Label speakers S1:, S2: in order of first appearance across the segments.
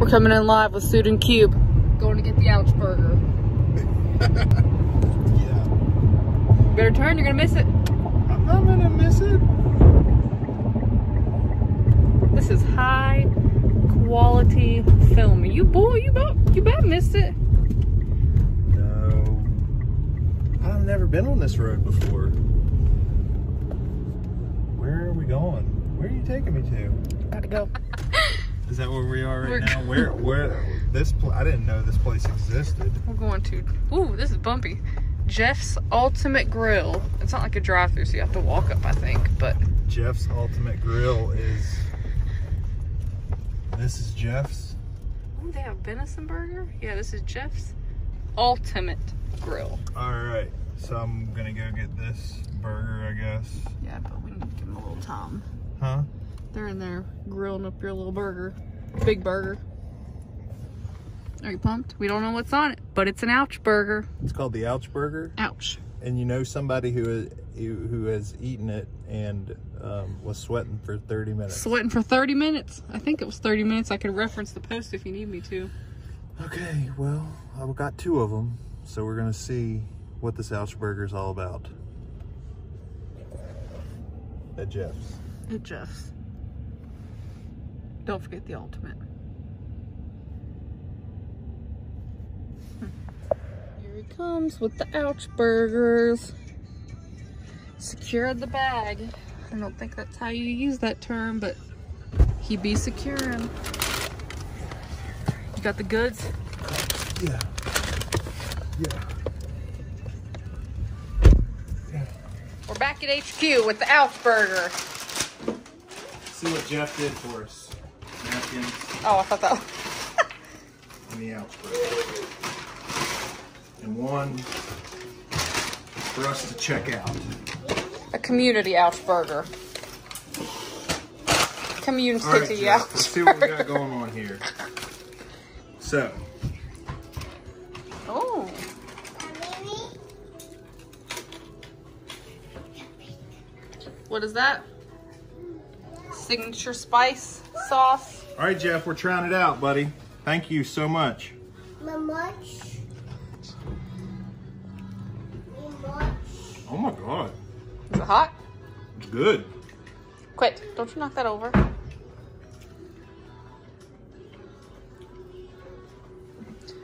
S1: We're coming in live with Suit and Cube. Going to get the Ouch Burger.
S2: Yeah.
S1: Better turn, you're gonna miss it.
S2: I'm not gonna miss it.
S1: This is high quality filming. You boy, you about you about missed it.
S2: No. I've never been on this road before. Where are we going? Where are you taking me to?
S1: Gotta go.
S2: Is that where we are right
S1: We're-
S2: now? Where, where, this, pl- I didn't know this place existed.
S1: We're going to. Ooh, this is bumpy. Jeff's Ultimate Grill. It's not like a drive-through, so you have to walk up, I think. But
S2: Jeff's Ultimate Grill is, this is Jeff's.
S1: ooh, they have venison burger. Yeah, this is Jeff's Ultimate Grill.
S2: All right, so I'm gonna go get this burger, I guess.
S1: Yeah, but we need to give him a little time.
S2: Huh?
S1: They're in there grilling up your little burger. Big burger. Are you pumped? We don't know what's on it, but it's an ouch burger.
S2: It's called the Ouch Burger.
S1: Ouch.
S2: and you know somebody who is who has eaten it and um, was sweating for 30 minutes.
S1: Sweating for 30 minutes. I think it was 30 minutes. I can reference the post if you need me to.
S2: Okay, well, I've got two of them, so we're gonna see what this Ouch Burger is all about. At Jeff's.
S1: At Jeff's. Don't forget the ultimate. Hmm. Here he comes with the ouch burgers. Secure the bag. I don't think that's how you use that term, but he be securing. You got the goods?
S2: Yeah. Yeah.
S1: We're back at HQ with the ouch burger.
S2: See what Jeff did for us. Napkins
S1: Oh, I thought that
S2: and the Ouch And one for us to check out.
S1: a community ouch burger. Community
S2: All right, Jeff,
S1: ouch
S2: let's see what we got going on here. So,
S1: Oh. What is that? Signature spice sauce.
S2: all right, Jeff, we're trying it out, buddy. Thank you so much.
S3: Much.
S2: Oh my God,
S1: Is it hot?
S2: it's good.
S1: Quit. Don't you knock that over.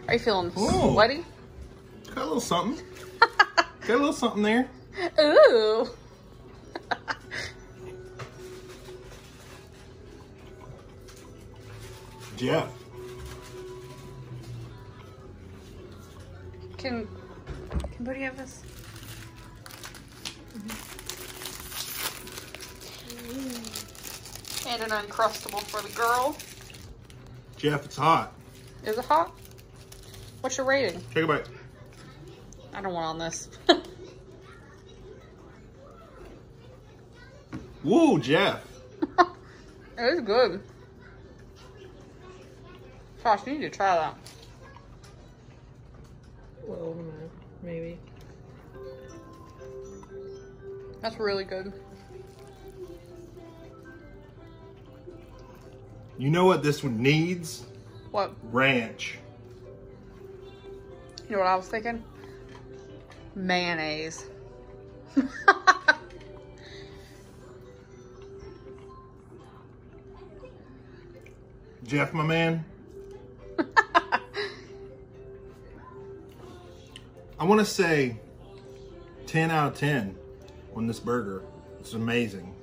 S1: Are you feeling
S2: Oh.
S1: sweaty?
S2: Got a little something. Got a little something there.
S1: Ooh.
S2: Jeff,
S1: Can can Buddy have this? Mm-hmm. And an uncrustable for the girl.
S2: Jeff, it's hot.
S1: Is it hot? What's your rating?
S2: Take a bite.
S1: I don't want on this.
S2: Whoa, Jeff.
S1: it is good. Josh, you need to try that.
S4: Well, maybe.
S1: That's really good.
S2: You know what this one needs?
S1: What?
S2: Ranch.
S1: You know what I was thinking? Mayonnaise.
S2: Jeff, my man. Want to say 10 out of 10 on this burger. It's amazing.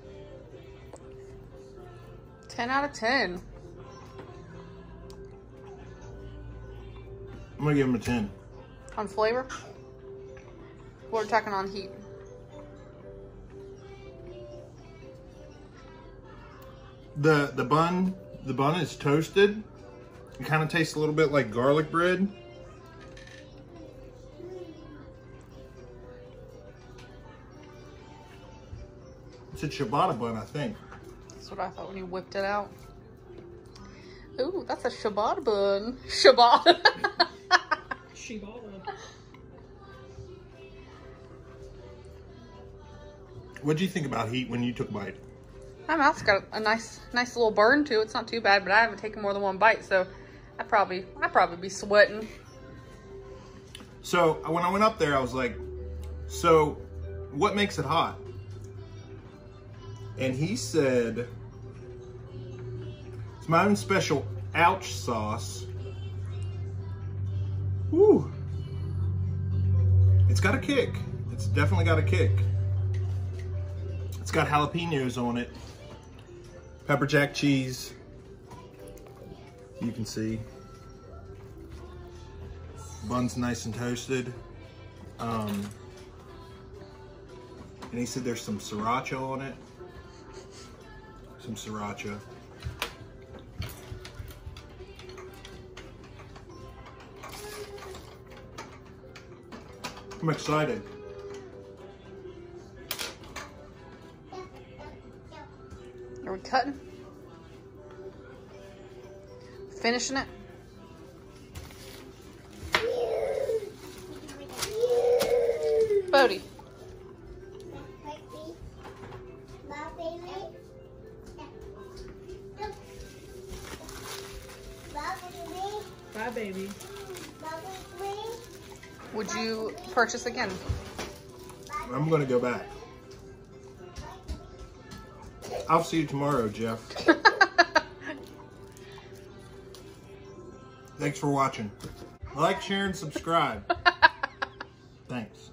S1: 10 out of 10.
S2: I'm going to give him a 10.
S1: On flavor? We're talking on heat.
S2: The the bun, the bun is toasted. It kind of tastes a little bit like garlic bread. It's a ciabatta bun, I think.
S1: That's what I thought when you whipped it out. Ooh, that's a ciabatta bun. Ciabatta.
S4: Shibata.
S2: What'd you think about heat when you took a bite?
S1: My mouth's got a nice, nice little burn to it. It's not too bad, but I haven't taken more than one bite, so I probably, I probably be sweating.
S2: So when I went up there, I was like, so what makes it hot? And he said, it's my own special ouch sauce. Woo. It's got a kick. It's definitely got a kick. It's got jalapenos on it. Pepper jack cheese. You can see. Bun's nice and toasted. Um, and he said there's some sriracha on it. Some sriracha. I'm excited.
S1: Are we cutting? Finishing it?
S4: Bye, baby.
S1: Would you purchase again?
S2: I'm gonna go back. I'll see you tomorrow, Jeff. Thanks for watching. Like, share, and subscribe. Thanks.